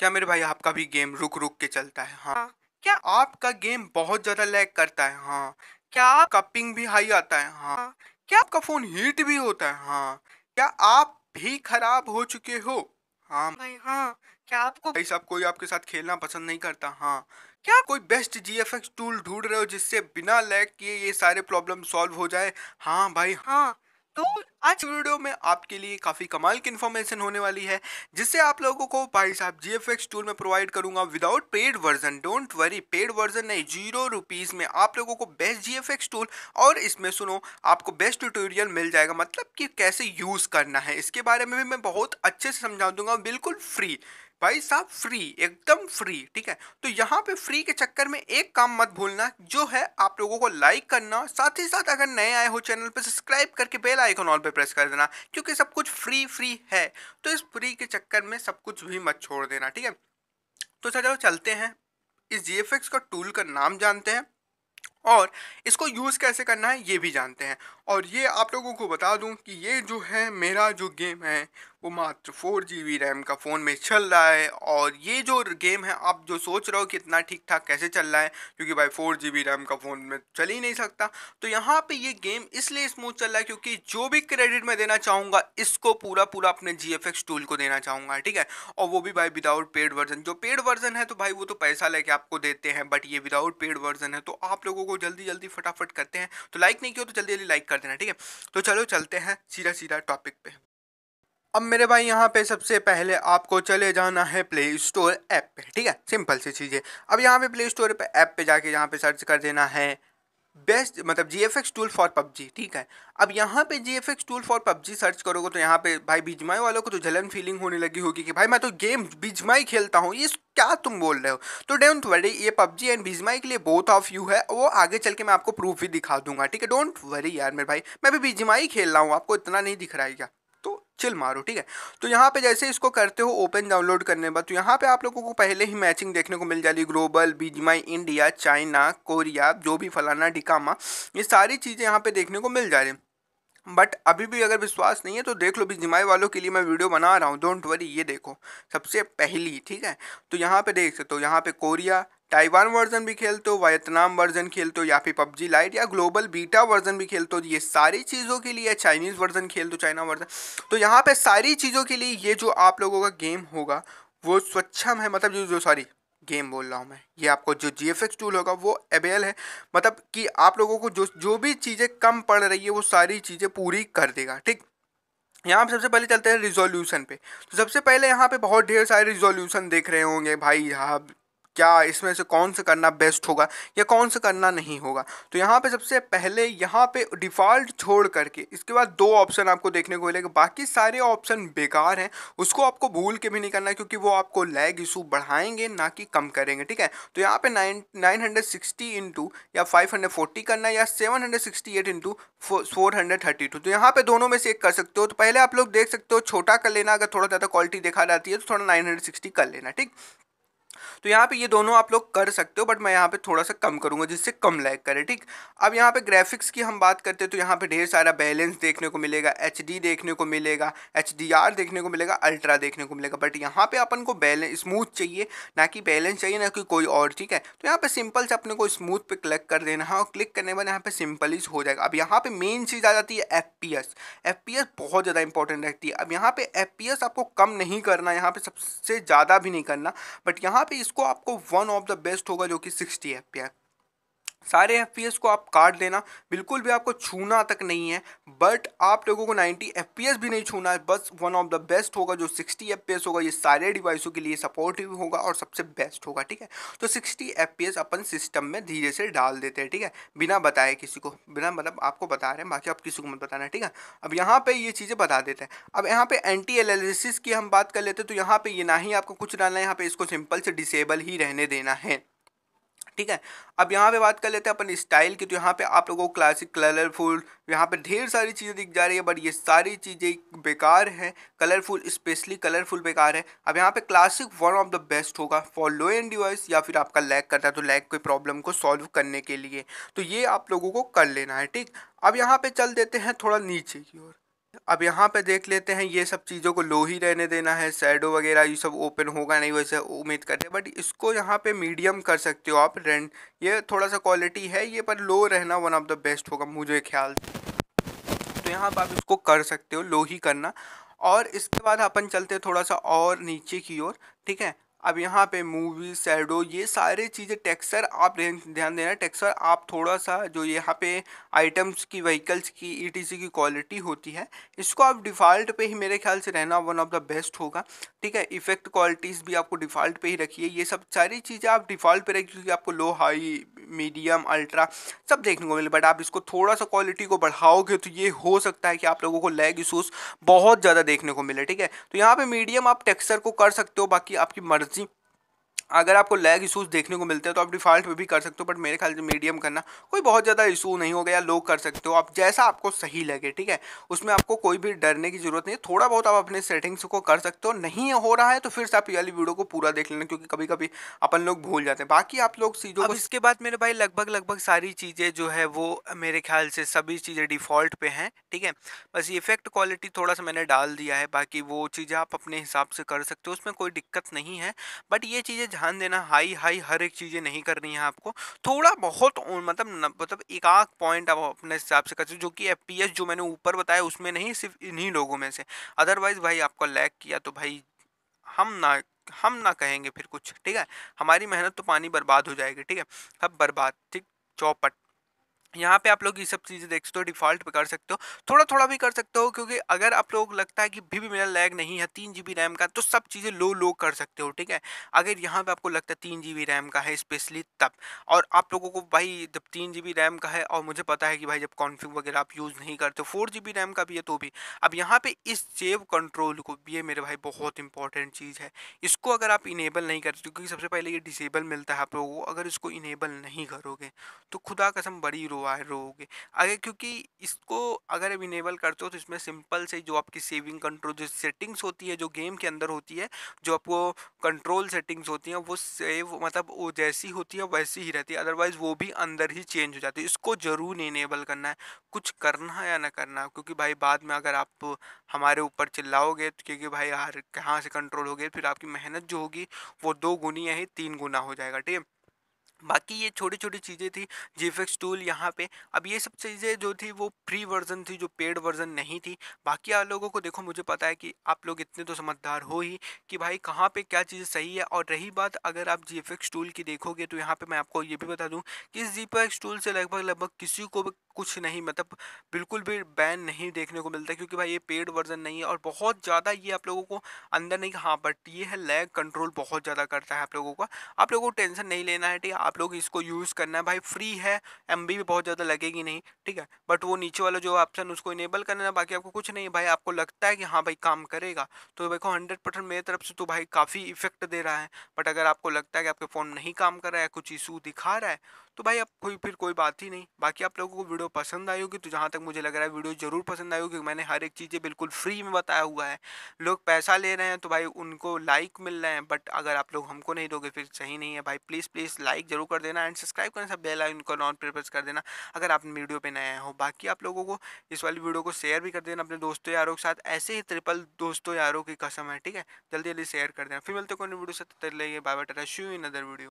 क्या मेरे भाई आपका भी गेम रुक रुक के चलता है? हाँ। क्या आपका गेम बहुत ज़्यादा लैग करता है? हाँ। क्या आपका पिंग भी हाई आता है? हाँ। हाँ क्या आपका फ़ोन हीट भी होता है? हाँ। क्या आप भी खराब हो चुके हो? हाँ। भाई हाँ। क्या आपको भाई साहब कोई आपके साथ खेलना पसंद नहीं करता? हाँ। क्या आप कोई best G F X tool ढूंढ रहे हो जिससे बिना लैग किए ये सारे प्रॉब्लम सॉल्व हो जाए? हाँ भाई। हाँ। तो आज वीडियो में आपके लिए काफ़ी कमाल की इन्फॉर्मेशन होने वाली है जिससे आप लोगों को भाई साहब जी एफ़ एक्स टूल में प्रोवाइड करूँगा without paid version don't worry paid version नहीं ज़ीरो रुपीज़ में आप लोगों को best G F X tool और इसमें सुनो, आपको बेस्ट ट्यूटोरियल मिल जाएगा मतलब कि कैसे यूज़ करना है। इसके बारे में भी मैं बहुत अच्छे से समझा दूँगा, बिल्कुल फ्री भाई साहब फ्री एकदम फ्री ठीक है? तो यहाँ पे फ्री के चक्कर में एक काम मत भूलना, जो है आप लोगों को लाइक करना, साथ ही साथ अगर नए आए हो चैनल पे सब्सक्राइब करके बेल आइकन ऑल पे प्रेस कर देना, क्योंकि सब कुछ फ्री फ्री है। तो इस फ्री के चक्कर में सब कुछ भी मत छोड़ देना, ठीक है? तो चलो चलते हैं। इस जीएफएक्स का टूल का नाम जानते हैं। और इसको यूज़ कैसे करना है, ये भी जानते हैं। और ये आप लोगों को बता दूँ कि ये जो है, मेरा जो गेम है, वो मात्र फोर जी बी रैम का फ़ोन में चल रहा है। और ये जो गेम है, आप जो सोच रहे हो कि इतना ठीक ठाक कैसे चल रहा है, क्योंकि भाई फोर जी बी रैम का फ़ोन में चल ही नहीं सकता तो यहाँ पे ये गेम इसलिए स्मूथ चल रहा है क्योंकि जो भी क्रेडिट मैं देना चाहूँगा, इसको पूरा पूरा अपने जी एफ़ एक्स टूल को देना चाहूँगा, ठीक है? और वो भी भाई विदाउट पेड वर्जन जो पेड वर्जन है तो भाई वो तो पैसा लेके आपको देते हैं बट ये विदाउट पेड वर्जन है तो आप लोगों को जल्दी जल्दी फटाफट करते हैं। तो लाइक नहीं किया तो जल्दी जल्दी लाइक कर देना, ठीक है? तो चलो चलते हैं सीधा सीधा टॉपिक पे। अब मेरे भाई, यहाँ पे सबसे पहले आपको चले जाना है प्ले स्टोर ऐप पे, ठीक है? सिंपल सी चीज़ें अब यहाँ पे प्ले स्टोर पे ऐप पे जाके यहाँ पे सर्च कर देना है। बेस्ट मतलब G F X tool for PUBG, ठीक है? अब यहाँ पे G F X tool for PUBG search करोगे तो यहाँ पे भाई बिजमाई वालों को तो जलन फीलिंग होने लगी होगी कि भाई मैं तो गेम बिजमाई खेलता हूँ, ये क्या तुम बोल रहे हो? तो डोंट वरी ये पबजी एंड बिजमाई के लिए बोथ ऑफ़ यू है, वो आगे चल के मैं आपको प्रूफ भी दिखा दूँगा, ठीक है? डोंट वरी यार मेरे भाई, मैं भी बिजमाई खेल रहा हूँ, आपको इतना नहीं दिख रहा है क्या? चिल मारो, ठीक है? तो यहाँ पे जैसे इसको करते हो ओपन डाउनलोड करने के बाद तो यहाँ पे आप लोगों को पहले ही मैचिंग देखने को मिल जाएगी। Global BGMI India China Korea जो भी फलाना डिकामा ये सारी चीज़ें यहाँ पे देखने को मिल जा रही बट अभी भी अगर विश्वास नहीं है तो देख लो बीजमाई वालों के लिए मैं वीडियो बना रहा हूँ। डोंट वरी ये देखो, सबसे पहली, ठीक है? तो यहाँ पे देख सकते हो, यहाँ पे कोरिया ताइवान वर्जन भी खेलते हो, वियतनाम वर्जन खेलते हो, या फिर पबजी लाइट, या ग्लोबल बीटा वर्जन भी खेलते हो ये सारी चीज़ों के लिए चाइनीज़ वर्जन खेल दो चाइना वर्जन। तो यहाँ पे सारी चीज़ों के लिए ये जो आप लोगों का गेम होगा, वो स्वच्छम है मतलब जो जो सॉरी गेम बोल रहा हूँ मैं, ये आपको जो जी एफ़ टूल होगा, वो अवेल है मतलब कि आप लोगों को जो जो भी चीज़ें कम पड़ रही है, वो सारी चीज़ें पूरी कर देगा, ठीक? यहाँ पर सबसे पहले चलते हैं रिजोल्यूशन पे। तो सबसे पहले यहाँ पे बहुत ढेर सारे रिजोल्यूशन देख रहे होंगे, भाई यहाँ क्या इसमें से कौन सा करना बेस्ट होगा या कौन सा करना नहीं होगा? तो यहाँ पे सबसे पहले यहाँ पे डिफ़ॉल्ट छोड़ करके, इसके बाद दो ऑप्शन आपको देखने को मिलेगा। बाकी सारे ऑप्शन बेकार हैं, उसको आपको भूल के भी नहीं करना क्योंकि वो आपको लैग इशू बढ़ाएँगे, ना कि कम करेंगे, ठीक है? तो यहाँ पे nine nine hundred sixty into या फाइव हंड्रेड फोर्टी करना या seven hundred sixty eight into four hundred thirty two तो यहाँ पे दोनों में से एक कर सकते हो। तो पहले आप लोग देख सकते हो, छोटा कर लेना, अगर थोड़ा ज़्यादा क्वालिटी देखा जाती है तो थोड़ा नाइन हंड्रेड सिक्सटी कर लेना, ठीक? तो यहाँ पे ये दोनों आप लोग कर सकते हो बट मैं यहाँ पे थोड़ा सा कम करूँगा जिससे कम लैग करे ठीक अब यहाँ पे ग्राफिक्स की हम बात करते हैं तो यहाँ पे ढेर सारा बैलेंस देखने को मिलेगा एचडी देखने को मिलेगा एचडीआर देखने को मिलेगा अल्ट्रा देखने को मिलेगा बट यहाँ पे अपन को बैलेंस स्मूथ चाहिए ना कि बैलेंस चाहिए ना कि कोई और ठीक है तो यहाँ पे सिंपल से अपने को स्मूथ पे क्लिक कर देना है और क्लिक करने के बाद यहाँ पे सिंपल ही हो जाएगा अब यहाँ पे मेन चीज़ आ जाती है F P S F P S बहुत ज़्यादा इंपॉर्टेंट रहती है अब यहाँ पे एफ़ पी एस आपको कम नहीं करना यहाँ पे सबसे ज़्यादा भी नहीं करना बट यहाँ पे इसको आपको वन ऑफ़ द बेस्ट होगा जो कि सिक्सटी एफ़ सारे एफपीएस को आप काट देना बिल्कुल भी आपको छूना तक नहीं है बट आप लोगों को 90 एफपीएस भी नहीं छूना है, बस वन ऑफ़ द बेस्ट होगा जो 60 एफपीएस होगा, ये सारे डिवाइसों के लिए सपोर्टिव होगा और सबसे बेस्ट होगा, ठीक है? तो 60 एफपीएस अपन सिस्टम में धीरे से डाल देते हैं, ठीक है? बिना बताए किसी को, बिना मतलब आपको बता रहे हैं, बाकी आप किसी को मत बताना, ठीक है? अब यहाँ पर ये चीज़ें बता देते हैं। अब यहाँ पे एंटी एनालिसिस की हम बात कर लेते हैं तो यहाँ पर ये ना ही आपको कुछ डालना है, यहाँ पे इसको सिंपल से डिसेबल ही रहने देना है। ठीक है? अब यहाँ पे बात कर लेते हैं अपन स्टाइल की तो यहाँ पे आप लोगों को क्लासिक कलरफुल यहाँ पे ढेर सारी चीज़ें दिख जा रही है बट ये सारी चीज़ें बेकार हैं। कलरफुल स्पेशली कलरफुल बेकार है। अब यहाँ पे classic one of the best होगा फॉर लो एंड डिवाइस या फिर आपका लैग करता है तो लैग कोई प्रॉब्लम को सॉल्व करने के लिए। तो ये आप लोगों को कर लेना है, ठीक? अब यहाँ पे चल देते हैं थोड़ा नीचे की ओर। अब यहाँ पे देख लेते हैं, ये सब चीज़ों को लो ही रहने देना है सैडो वगैरह ये सब ओपन होगा नहीं, वैसे उम्मीद करते बट इसको यहाँ पे मीडियम कर सकते हो आप रेंट ये थोड़ा सा क्वालिटी है ये, पर लो रहना वन ऑफ़ द बेस्ट होगा, मुझे ख्याल तो यहाँ पर आप इसको कर सकते हो लो ही करना, और इसके बाद अपन चलते थोड़ा सा और नीचे की ओर, ठीक है? अब यहाँ पे मूवी सैडो ये सारे चीज़ें टेक्सचर आप ध्यान देना टेक्सचर आप थोड़ा सा जो यहाँ पे आइटम्स की व्हीकल्स की ईटीसी की क्वालिटी होती है, इसको आप डिफ़ॉल्ट पे ही मेरे ख्याल से रहना वन ऑफ़ द बेस्ट होगा। ठीक है? इफ़ेक्ट क्वालिटीज़ भी आपको डिफ़ॉल्ट पे ही रखिए। ये सब सारी चीज़ें आप डिफ़ॉल्ट पे रखिए क्योंकि आपको लो हाई मीडियम अल्ट्रा सब देखने को मिले बट आप इसको थोड़ा सा क्वालिटी को बढ़ाओगे तो ये हो सकता है कि आप लोगों को लैग इशूज़ बहुत ज़्यादा देखने को मिले। ठीक है? तो यहाँ पर मीडियम आप टेक्सचर को कर सकते हो, बाकी आपकी मर्ज़ी अगर आपको लैग इशूज़ देखने को मिलते हैं तो आप डिफ़ॉल्ट में भी कर सकते हो बट मेरे ख्याल से मीडियम करना कोई बहुत ज़्यादा इशू नहीं हो गया लो कर सकते हो। आप जैसा आपको सही लगे ठीक है? उसमें आपको कोई भी डरने की ज़रूरत नहीं है। थोड़ा बहुत आप अपने सेटिंग्स को कर सकते हो। नहीं हो रहा है तो फिर से आप ये वाली वीडियो को पूरा देख लेना क्योंकि कभी कभी अपन लोग भूल जाते हैं। बाकी आप लोग चीज़ों को इसके बाद मेरे भाई लगभग लगभग सारी चीज़ें जो है वो मेरे ख्याल से सभी चीज़ें डिफ़ॉल्ट पे हैं ठीक है? बस इफ़ेक्ट क्वालिटी थोड़ा सा मैंने डाल दिया है बाकी वो चीज़ें आप अपने हिसाब से कर सकते हो उसमें कोई दिक्कत नहीं है। बट ये चीज़ें ध्यान देना, हाई हाई, हर एक चीज़ें नहीं करनी है आपको। थोड़ा बहुत मतलब मतलब एक आध पॉइंट आप अपने हिसाब से कर सकते जो कि एफ़ पी एस जो मैंने ऊपर बताया, उसमें नहीं, सिर्फ़ इन्हीं लोगों में से। अदरवाइज़ भाई आपको लैक किया तो भाई हम ना हम ना कहेंगे फिर कुछ, ठीक है? हमारी मेहनत तो पानी बर्बाद हो जाएगी, ठीक है? अब बर्बाद, ठीक? चौपट। यहाँ पे आप लोग ये सब चीज़ें देख सकते हो डिफ़ॉल्ट पे कर सकते हो। थोड़ा थोड़ा भी कर सकते हो क्योंकि अगर आप लोग लगता है कि भी, भी मेरा लैग नहीं है तीन जीबी रैम का तो सब चीज़ें लो लो कर सकते हो ठीक है? अगर यहाँ पे आपको लगता है तीन जीबी रैम का है स्पेशली तब। और आप लोगों को भाई जब तीन जी रैम का है और मुझे पता है कि भाई जब कॉन्फिग वगैरह आप यूज़ नहीं करते फोर जी रैम का भी है तो भी। अब यहाँ पर इस सेव कंट्रोल को भी ये मेरे भाई बहुत इंपॉर्टेंट चीज़ है। इसको अगर आप इनेबल नहीं करते क्योंकि सबसे पहले ये डिसेबल मिलता है आप लोगों को अगर इसको इनेबल नहीं करोगे तो खुदा कसम बड़ी रोआ रोगे अगर क्योंकि इसको अगर आप इनेबल करते हो तो इसमें सिंपल से जो आपकी सेविंग कंट्रोल जो सेटिंग्स होती है, जो गेम के अंदर होती है, जो आपको कंट्रोल सेटिंग्स होती हैं, वो सेव मतलब वो जैसी होती है, वैसी ही रहती है अदरवाइज़ वो भी अंदर ही चेंज हो जाती है। इसको ज़रूर इनेबल करना है, कुछ करना है या ना करना क्योंकि भाई बाद में अगर आप हमारे ऊपर चिल्लाओगे तो क्योंकि भाई यार कहाँ से कंट्रोल हो गए फिर आपकी मेहनत जो होगी वो दो गुनी या ही तीन गुना हो जाएगा, ठीक है? बाकी ये छोटी छोटी चीज़ें थी जी एफ़ टूल यहाँ पे। अब ये सब चीज़ें जो थी वो फ्री वर्जन थी, जो पेड वर्जन नहीं थी। बाकी आप लोगों को देखो, मुझे पता है कि आप लोग इतने तो समझदार हो ही कि भाई कहाँ पे क्या चीज़ सही है। और रही बात अगर आप जी एफ़ टूल की देखोगे तो यहाँ पे मैं आपको ये भी बता दूँ कि इस जी टूल से लगभग लगभग किसी को भी कुछ नहीं मतलब बिल्कुल भी बैन नहीं देखने को मिलता क्योंकि भाई ये पेड वर्जन नहीं है। और बहुत ज़्यादा ये आप लोगों को अंदर नहीं हाँ बट ये है लैग कंट्रोल बहुत ज़्यादा करता है आप लोगों का। आप लोगों को टेंशन नहीं लेना है, ठीक है? आप लोग इसको यूज़ करना है। भाई फ्री है एमबी भी बहुत ज़्यादा लगेगी नहीं, ठीक है? बट वो नीचे वाला जो ऑप्शन उसको इनेबल करना है, बाकी आपको कुछ नहीं भाई, आपको लगता है कि हाँ भाई, काम करेगा। तो देखो हंड्रेड परसेंट मेरी तरफ़ से तो भाई काफ़ी इफ़ेक्ट दे रहा है। बट अगर आपको लगता है कि आपके फ़ोन नहीं काम कर रहा है, कुछ इशू दिखा रहा है तो भाई अब कोई फिर कोई बात ही नहीं। बाकी आप लोगों को वीडियो पसंद आई होगी तो जहाँ तक मुझे लग रहा है वीडियो ज़रूर पसंद आई होगी। मैंने हर एक चीज़ें बिल्कुल फ्री में बताया हुआ है। लोग पैसा ले रहे हैं तो भाई उनको लाइक मिल रहे हैं बट अगर आप लोग हमको नहीं दोगे फिर सही नहीं है भाई। प्लीज़ प्लीज़ लाइक ज़रूर कर देना एंड सब्सक्राइब करना, सब बेल आइकन को नॉन प्रेस कर देना अगर आप वीडियो पर नए हो। बाकी आप लोगों को इस वाली वीडियो को शेयर भी कर देना अपने दोस्तों यारों के साथ। ऐसे ही ट्रिपल दोस्तों यारों की कसम है, ठीक है? जल्दी जल्दी शेयर कर देना। फिर मिलते कोई वीडियो से बाय बाय टाटा शू इन अदर वीडियो